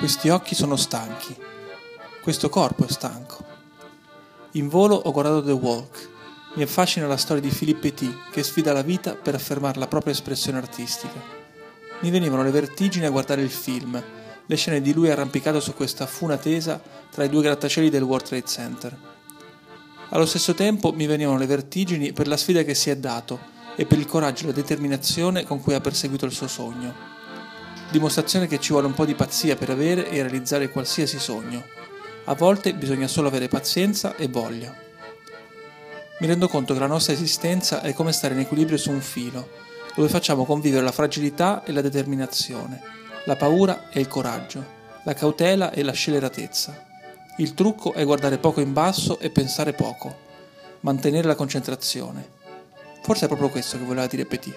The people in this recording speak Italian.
Questi occhi sono stanchi. Questo corpo è stanco. In volo ho guardato The Walk. Mi affascina la storia di Philippe Petit che sfida la vita per affermare la propria espressione artistica. Mi venivano le vertigini a guardare il film, le scene di lui arrampicato su questa funa tesa tra i due grattacieli del World Trade Center. Allo stesso tempo mi venivano le vertigini per la sfida che si è dato e per il coraggio e la determinazione con cui ha perseguito il suo sogno. Dimostrazione che ci vuole un po' di pazzia per avere e realizzare qualsiasi sogno. A volte bisogna solo avere pazienza e voglia. Mi rendo conto che la nostra esistenza è come stare in equilibrio su un filo, dove facciamo convivere la fragilità e la determinazione, la paura e il coraggio, la cautela e la scelleratezza. Il trucco è guardare poco in basso e pensare poco, mantenere la concentrazione. Forse è proprio questo che voleva dire Petit.